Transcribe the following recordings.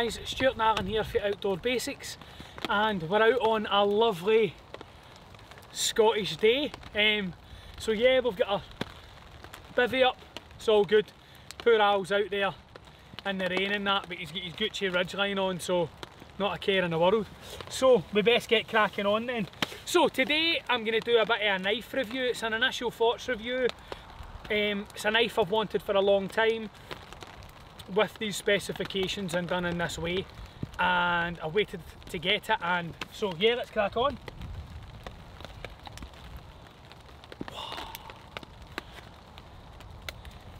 Guys, Stuart and Alan here for Outdoor Basics and we're out on a lovely Scottish day. Um, so yeah, we've got a bivvy up, it's all good. Poor Al's out there in the rain and that, but he's got his Gucci Ridgeline on, so not a care in the world. So we best get cracking on then. So today I'm going to do a bit of a knife review, it's an initial thoughts review. Um, it's a knife I've wanted for a long time with these specifications and done in this way. And I waited to get it and so yeah let's crack on.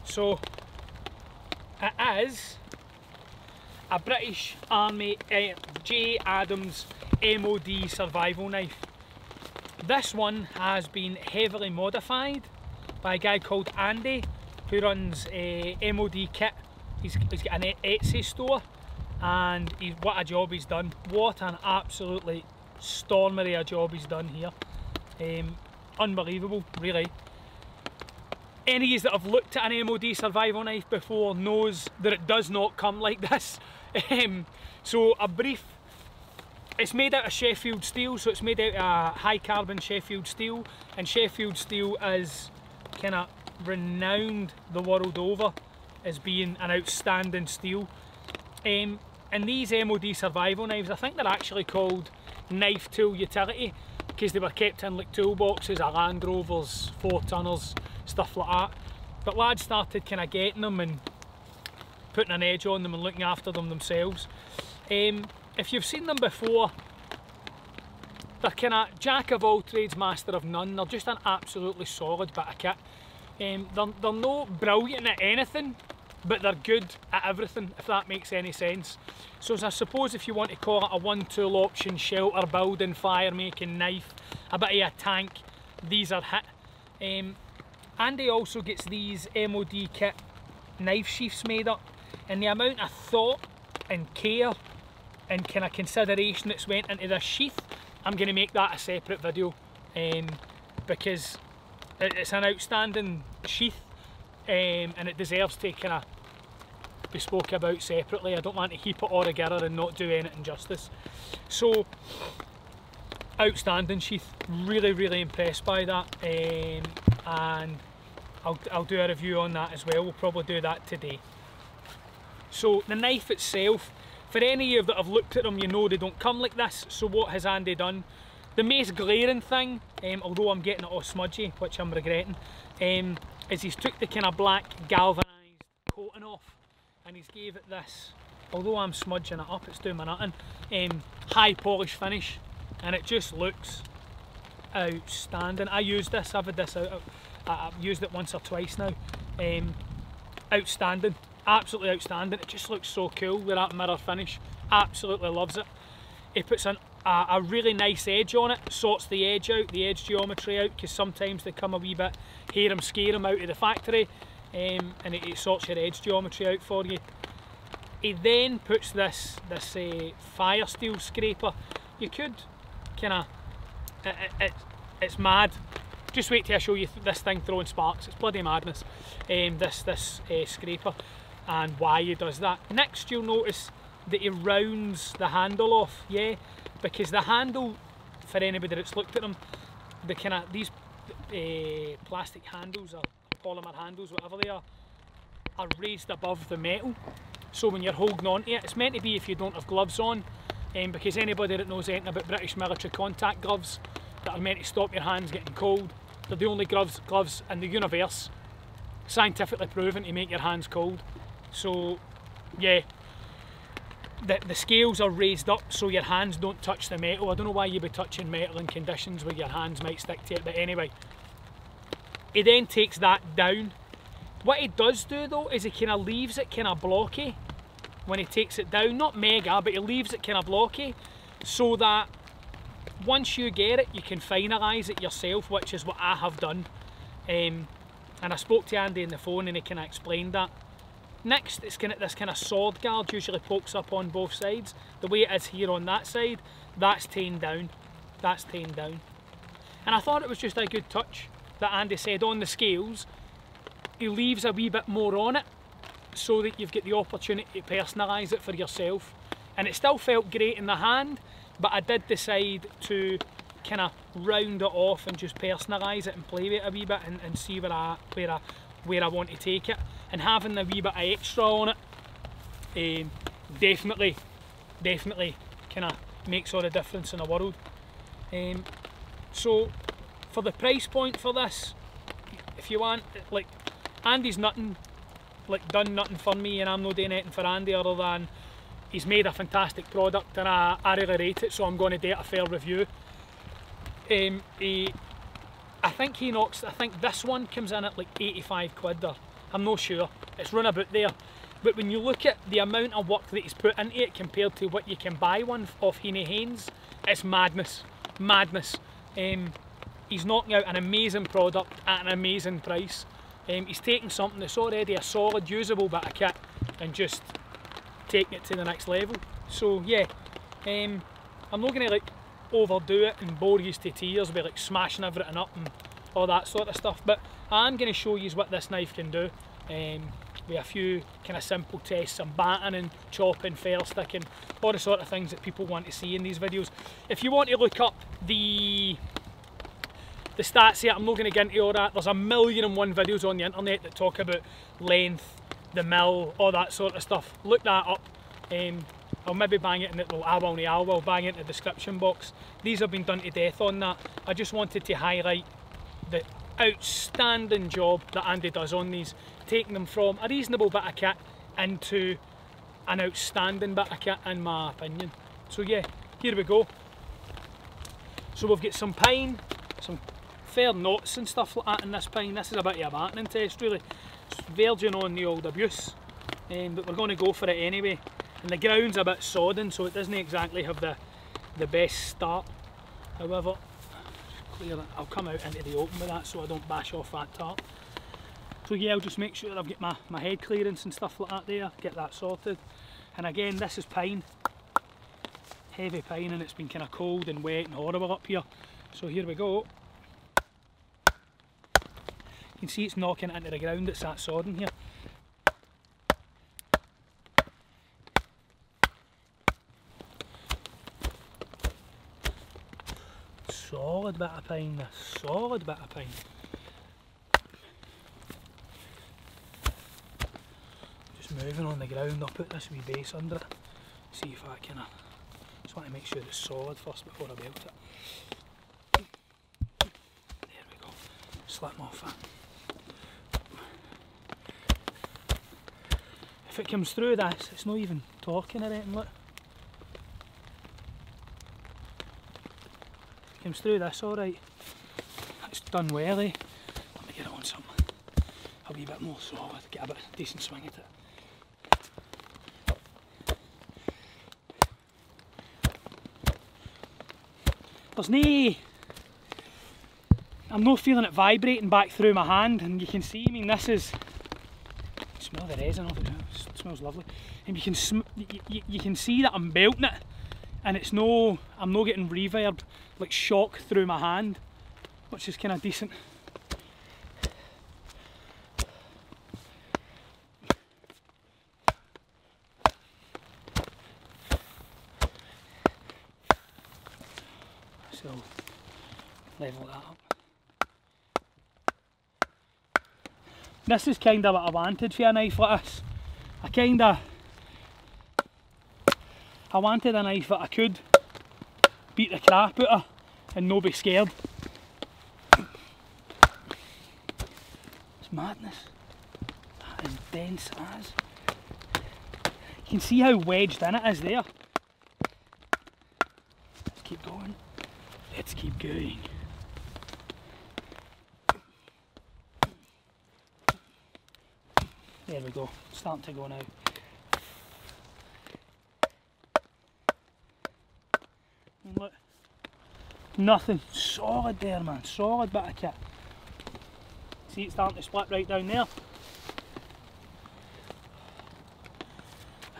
So it is a British Army uh, J. Adams MOD survival knife. This one has been heavily modified by a guy called Andy who runs a MOD kit He's, he's got an Etsy store and what a job he's done. What an absolutely stormery a job he's done here. Um, unbelievable, really. Any of you that have looked at an MOD survival knife before knows that it does not come like this. Um, so a brief, it's made out of Sheffield steel, so it's made out of high carbon Sheffield steel, and Sheffield steel is kind of renowned the world over as being an outstanding steel. Um, and these MOD survival knives, I think they're actually called knife tool utility because they were kept in like toolboxes of Land Rovers, four tonners, stuff like that. But lads started kind of getting them and putting an edge on them and looking after them themselves. Um, if you've seen them before, they're kind of jack of all trades, master of none. They're just an absolutely solid bit of kit. Um, they're, they're not brilliant at anything, but they're good at everything, if that makes any sense. So as I suppose if you want to call it a one-tool option, shelter, building, fire making, knife, a bit of a tank, these are hit. Um, Andy also gets these MOD kit knife sheaths made up, and the amount of thought and care and kind of consideration that's went into this sheath, I'm going to make that a separate video um, because it's an outstanding sheath um, and it deserves to kind of be spoke about separately. I don't want to heap it all together and not do anything justice. So, outstanding sheath, really really impressed by that um, and I'll, I'll do a review on that as well, we'll probably do that today. So the knife itself, for any of you that have looked at them you know they don't come like this, so what has Andy done? The most glaring thing, um, although I'm getting it all smudgy, which I'm regretting, um, is he's took the kind of black galvanised coating off and he's gave it this, although I'm smudging it up, it's doing my nothing, um, high polish finish and it just looks outstanding. I used this, I've had this out, I've used it once or twice now. Um, outstanding, absolutely outstanding. It just looks so cool with that mirror finish. Absolutely loves it. He puts an, a, a, really nice edge on it, sorts the edge out, the edge geometry out, because sometimes they come a wee bit hear them, scare them out of the factory, um, and it, it, sorts your edge geometry out for you. He then puts this this uh, fire steel scraper. You could kind of, it, it, it's mad. Just wait till I show you th this thing throwing sparks. It's bloody madness. Um, this this uh, scraper and why he does that. Next, you'll notice that he rounds the handle off. Yeah, because the handle, for anybody that's looked at them, the kind of these uh, plastic handles or polymer handles, whatever they are, are raised above the metal. So when you're holding on to it, it's meant to be if you don't have gloves on, um, because anybody that knows anything about British military contact gloves that are meant to stop your hands getting cold, they're the only gloves, gloves in the universe scientifically proven to make your hands cold. So yeah, the, the scales are raised up so your hands don't touch the metal. I don't know why you'd be touching metal in conditions where your hands might stick to it, but anyway. He then takes that down. What he does do though is he kind of leaves it kind of blocky when he takes it down. Not mega, but he leaves it kind of blocky so that once you get it, you can finalise it yourself, which is what I have done. Um, and I spoke to Andy on the phone and he kind of explained that. Next, it's kind of, this kind of sword guard usually pokes up on both sides. The way it is here on that side, that's tamed down. That's tamed down. And I thought it was just a good touch that Andy said on the scales, he leaves a wee bit more on it so that you've got the opportunity to personalise it for yourself. And it still felt great in the hand, but I did decide to kind of round it off and just personalise it and play with it a wee bit and, and see where I, where, I, where I want to take it. And having a wee bit of extra on it, um, definitely, definitely kind of makes all the difference in the world. Um, so for the price point for this, if you want, like Andy's nothing, like done nothing for me and I'm not doing anything for Andy other than he's made a fantastic product and I, I really rate it so I'm going to do a fair review. Um, he, I think he knocks, I think this one comes in at like 85 quid or I'm not sure, it's run about there. But when you look at the amount of work that he's put into it compared to what you can buy one off Heinnie Haynes, it's madness, madness. Um, he's knocking out an amazing product at an amazing price. Um, he's taking something that's already a solid, usable bit of kit and just taking it to the next level. So yeah, um, I'm not going to like overdo it and bore you to tears by like smashing everything up and all that sort of stuff. But I'm going to show you what this knife can do. Um, with a few kind of simple tests, some batting and chopping, fair sticking, all the sort of things that people want to see in these videos. If you want to look up the the stats here, I'm not going to get into all that. There's a million and one videos on the internet that talk about length, the mill, all that sort of stuff. Look that up. Um, I'll maybe bang it in the, well, I will, I will bang it in the description box. These have been done to death on that. I just wanted to highlight the outstanding job that Andy does on these, taking them from a reasonable bit of kit into an outstanding bit of kit in my opinion. So yeah, here we go. So we've got some pine, some fair knots and stuff like that in this pine. This is a bit of a battening test really. It's verging on the old abuse, um, but we're going to go for it anyway. And the ground's a bit sodden, so it doesn't exactly have the, the best start. However, I'll come out into the open with that so I don't bash off that top. So yeah, I'll just make sure that I've got my, my head clearance and stuff like that there, get that sorted. And again, this is pine, heavy pine and it's been kind of cold and wet and horrible up here. So here we go. You can see it's knocking into the ground, it's that sodden here. Solid bit of pine, a solid bit of pine. Just moving on the ground, I'll put this wee base under it. See if I can, uh, just want to make sure it's solid first before I belt it. There we go, slip off. If it comes through this, it's not even talking or anything, look. If it comes through this alright. It's done well eh? Let me get it on something a wee bit more solid, get a bit decent swing at it. There's no... I'm not feeling it vibrating back through my hand and you can see, I mean this is smell the resin off it. It smells lovely. And you can you, you, you, can see that I'm belting it, and it's no, I'm not getting reverb like shock through my hand, which is kind of decent. So level that up. This is kind of what I wanted for a knife like this. I kind of, I wanted a knife that I could beat the crap out of and not be scared. It's madness. That is dense as. You can see how wedged in it is there. Let's keep going. Let's keep going. There we go, starting to go now. And look, nothing, solid there man, solid bit of kit. See it's starting to split right down there.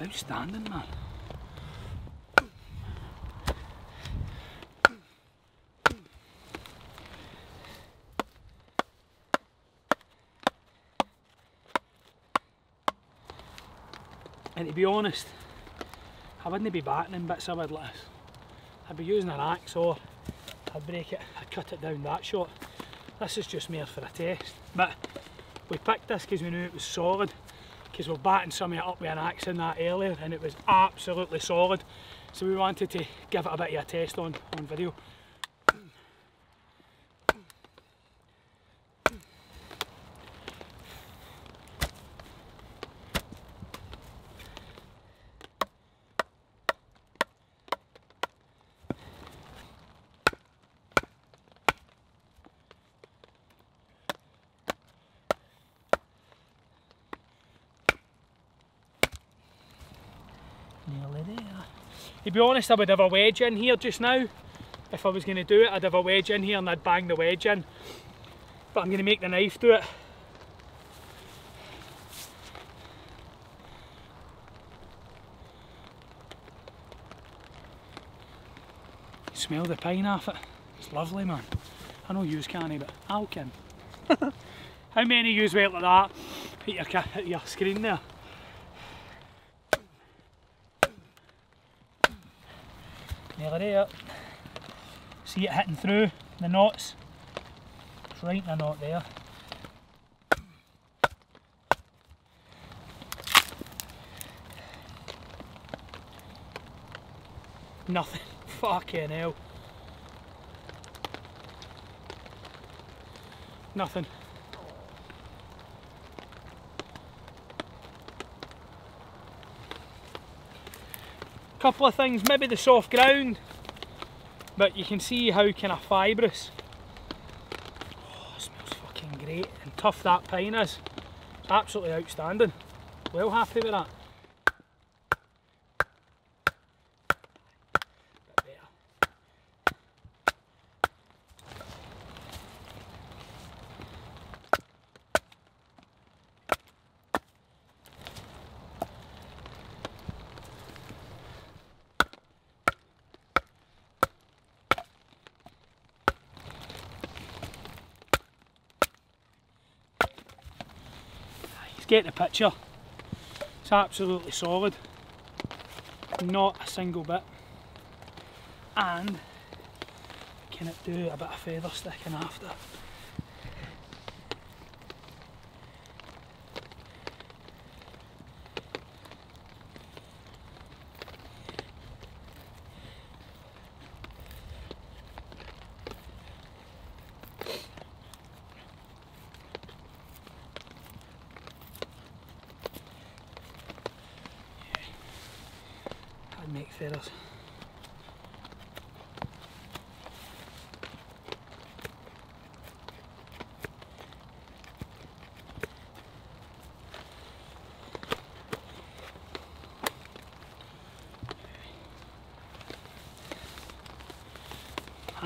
Outstanding man. And to be honest, I wouldn't be battening bits of wood like this. I'd be using an axe or I'd break it, I'd cut it down that short. This is just mere for a test. But we picked this because we knew it was solid because we are batting some of it up with an axe in that earlier and it was absolutely solid. So we wanted to give it a bit of a test on, on video. Nearly there. To be honest, I would have a wedge in here just now. If I was going to do it, I'd have a wedge in here and I'd bang the wedge in. But I'm going to make the knife do it. Smell the pine off it. It's lovely, man. I know yous can't, but I can. How many yous went like that? Hit your, hit your screen there. Nearly there. See it hitting through the knots. It's right in the knot there. Nothing. Fucking hell. Nothing. Couple of things, maybe the soft ground, but you can see how kind of fibrous. Oh, smells fucking great and tough that pine is. It's absolutely outstanding. Well happy with that. Get the picture. It's absolutely solid. Not a single bit. And can it do a bit of feather sticking after?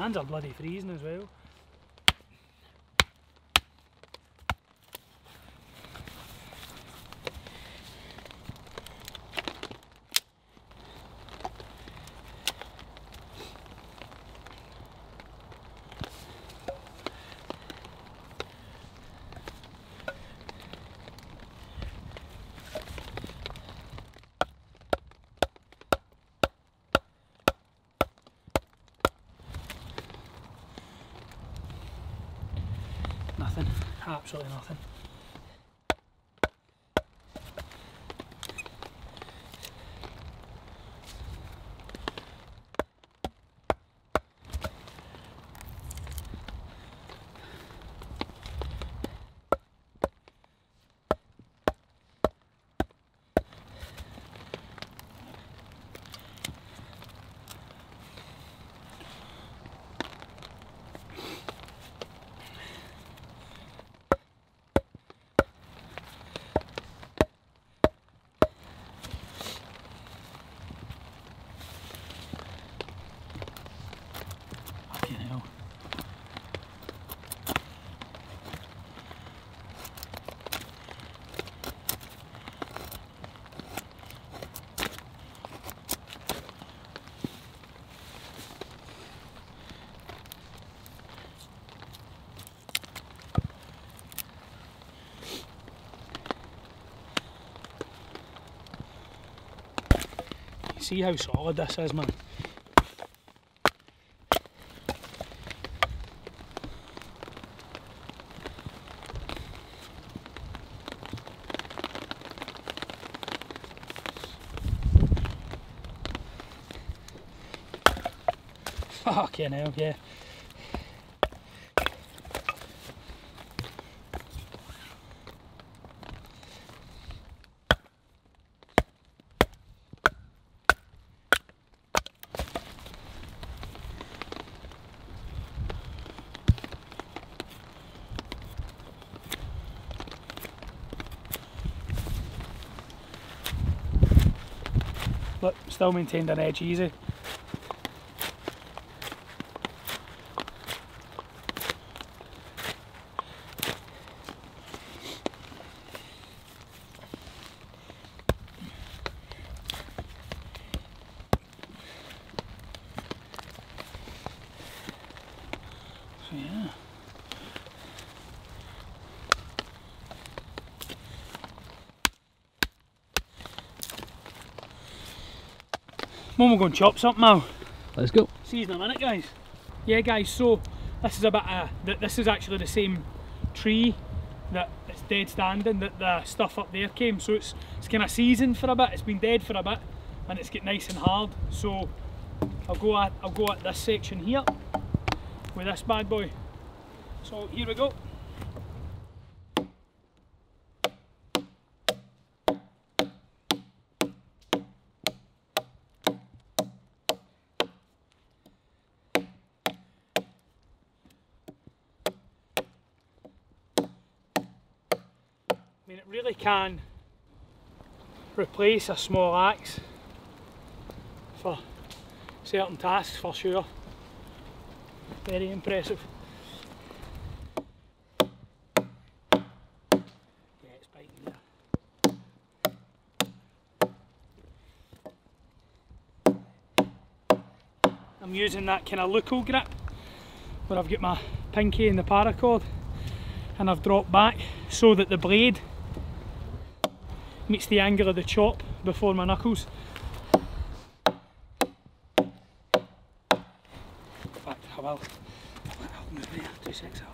Hands are bloody freezing as well. Absolutely nothing. See how solid this is, man. Fucking hell, yeah. Look, still maintained an edge easy. So yeah. Mum, we're going to chop something now. Let's go. See you in a minute, guys. Yeah, guys. So this is a bit. Uh, this is actually the same tree that it's dead standing that the stuff up there came. So it's it's kind of seasoned for a bit. It's been dead for a bit, and it's getting nice and hard. So I'll go at I'll go at this section here with this bad boy. So here we go. Mean, it really can replace a small axe for certain tasks for sure. Very impressive. I'm using that kind of Luco grip where I've got my pinky in the paracord and I've dropped back so that the blade meets the angle of the chop before my knuckles. In fact, I will. I'll move there, two seconds out.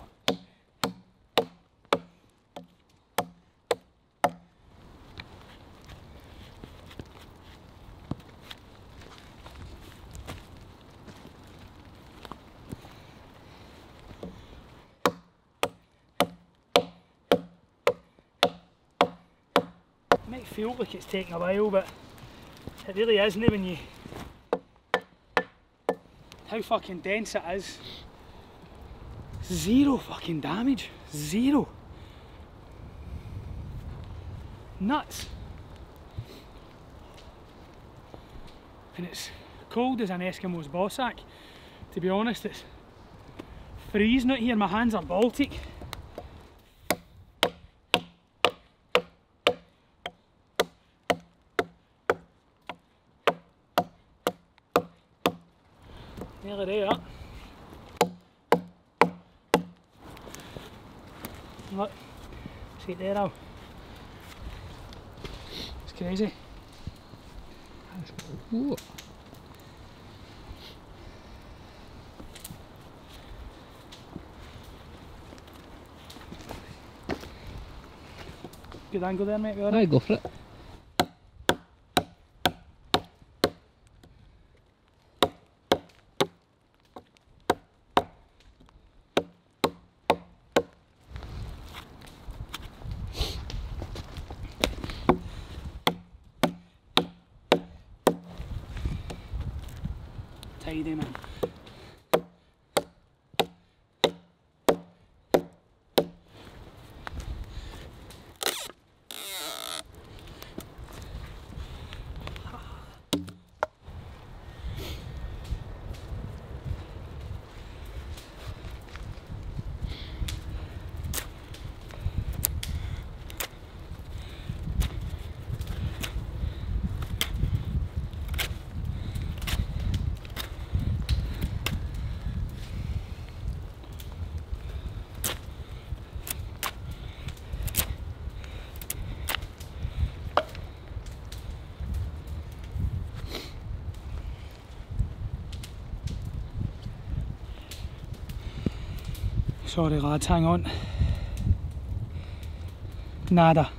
It might feel like it's taking a while, but it really isn't when you how fucking dense it is. Zero fucking damage. Zero. Nuts. And it's cold as an Eskimo's bossack. To be honest, it's freezing out here. My hands are Baltic. Nearly there. Look, see it there now. It's crazy. Ooh. Good angle there, mate. Right, go for it. Sorry er lads, hang on. Nada.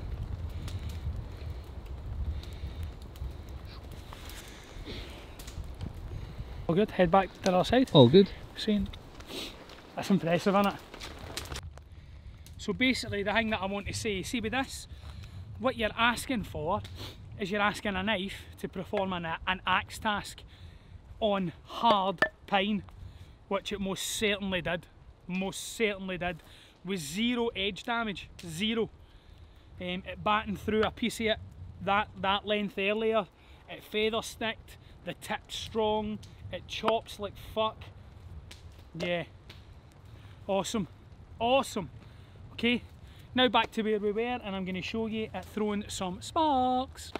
All good, head back to the other side. All good. Saying that's impressive, isn't it? So basically the thing that I want to say, see with this, what you're asking for is you're asking a knife to perform an, uh, an axe task on hard pine, which it most certainly did, most certainly did, with zero edge damage, zero. Um, it batting through a piece of it that, that length earlier, it feather sticked, the tip's strong, it chops like fuck. Yeah, awesome, awesome. Okay, now back to where we were and I'm going to show you it throwing some sparks.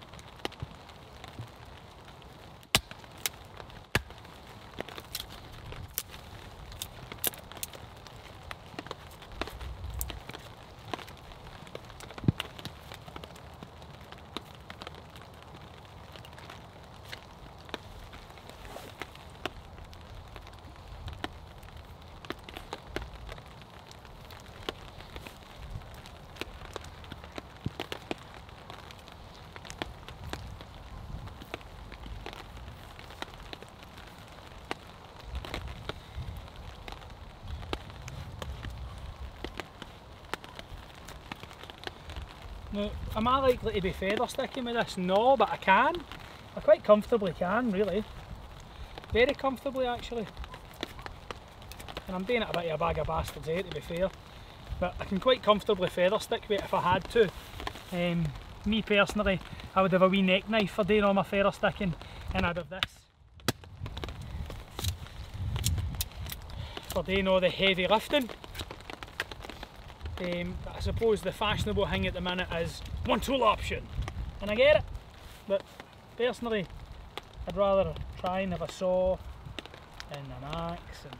Now, am I likely to be feather sticking with this? No, but I can. I quite comfortably can, really. Very comfortably, actually. And I'm doing it a bit of a bag of bastards here, to be fair. But I can quite comfortably feather stick with it if I had to. Um, me personally, I would have a wee neck knife for doing all my feather sticking, and I'd have this. For doing all the heavy lifting. Um, I suppose the fashionable thing at the minute is one tool option, and I get it. But personally, I'd rather try and have a saw and an axe and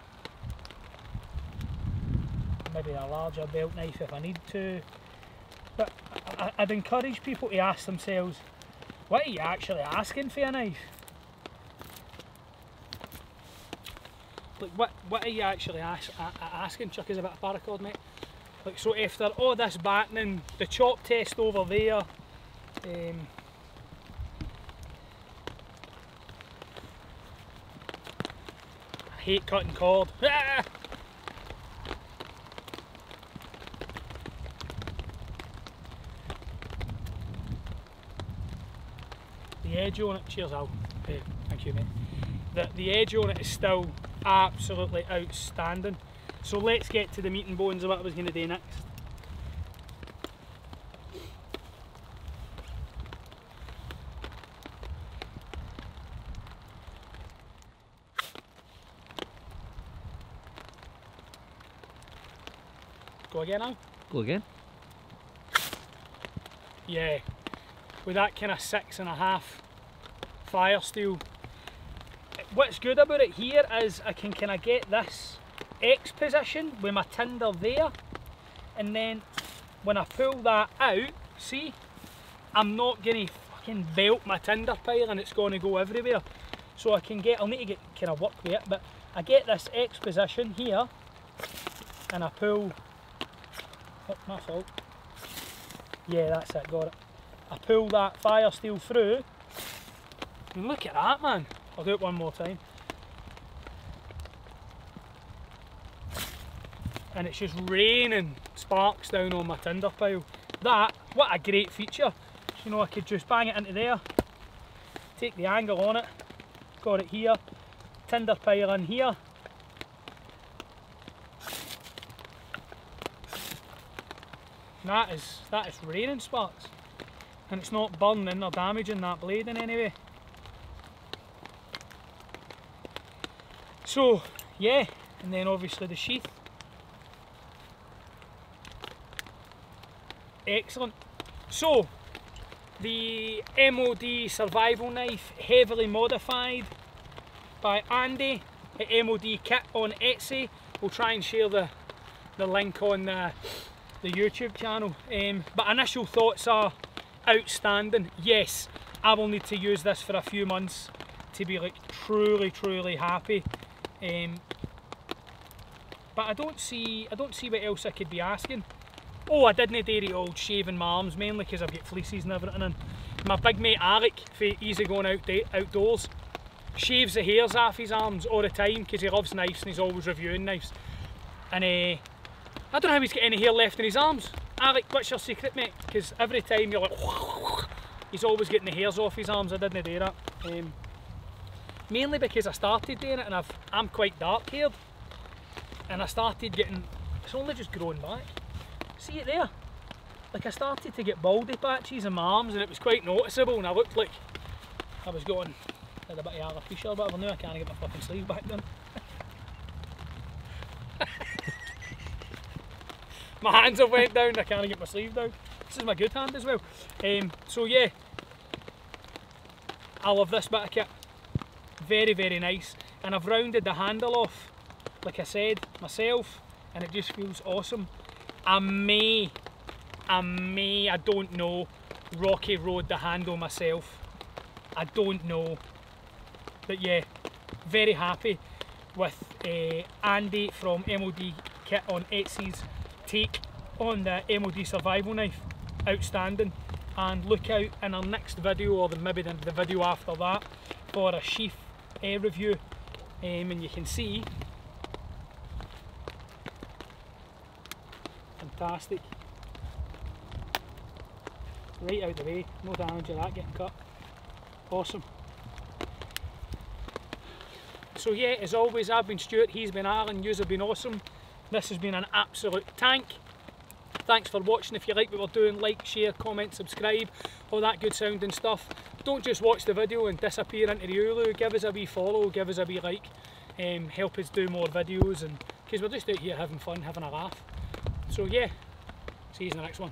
maybe a larger belt knife if I need to. But I'd encourage people to ask themselves, what are you actually asking for a knife? Like what what are you actually ask, asking? Chuck is a bit of paracord, mate. Like so after all this battening, the chop test over there, um, I hate cutting cord. The edge on it, cheers Al, thank you mate. The, the edge on it is still absolutely outstanding. So let's get to the meat and bones of what I was going to do next. Go again now? Go again. Yeah, with that kind of six and a half fire steel. What's good about it here is I can kind of get this X position with my tinder there and then when I pull that out, see, I'm not going to fucking belt my tinder pile and it's going to go everywhere. So I can get, I'll need to get kind of work with it, but I get this X position here and I pull, oh, my fault. Yeah, that's it, got it. I pull that fire steel through and look at that man. I'll do it one more time. And it's just raining sparks down on my tinder pile. That, what a great feature. You know, I could just bang it into there, take the angle on it, got it here, tinder pile in here. that is, that is raining sparks. And it's not burning or damaging that blade in any way. So, yeah, and then obviously the sheath. Excellent. So, the MOD survival knife, heavily modified by Andy at MOD Kit on Etsy. We'll try and share the, the link on the, the YouTube channel. Um, but initial thoughts are outstanding. Yes, I will need to use this for a few months to be like truly, truly happy. Um, but I don't see I don't see what else I could be asking. Oh, I didn't dairy old shaving my arms, mainly because I've got fleeces and everything in. My big mate Alec, for easy going out outdoors, shaves the hairs off his arms all the time because he loves knives and he's always reviewing knives. And uh, I don't know how he's got any hair left in his arms. Alec, what's your secret, mate? Because every time you're like, he's always getting the hairs off his arms. I didn't do that. Um, mainly because I started doing it and I've, I'm quite dark haired. And I started getting, it's only just growing back. See it there? Like I started to get baldy patches in my arms and it was quite noticeable and I looked like I was going, had a bit of alopecia or whatever, now I can't get my fucking sleeve back done. my hands have went down, I can't get my sleeve down. This is my good hand as well. Um, so yeah, I love this bit of kit. Very, very nice. And I've rounded the handle off, like I said, myself, and it just feels awesome. I may, I may, I don't know, Rocky Road the handle myself. I don't know. But yeah, very happy with uh, Andy from MOD Kit on Etsy's take on the MOD survival knife. Outstanding. And look out in our next video or the, maybe the, the video after that for a sheath uh, review. Um, and you can see fantastic. Right out the way, no damage of that getting cut. Awesome. So yeah, as always, I've been Stuart, he's been Alan, yous have been awesome. This has been an absolute tank. Thanks for watching. If you like what we're doing, like, share, comment, subscribe, all that good sounding stuff. Don't just watch the video and disappear into the Hulu. Give us a wee follow, give us a wee like. Um, help us do more videos and because we're just out here having fun, having a laugh. So yeah, see you in the next one.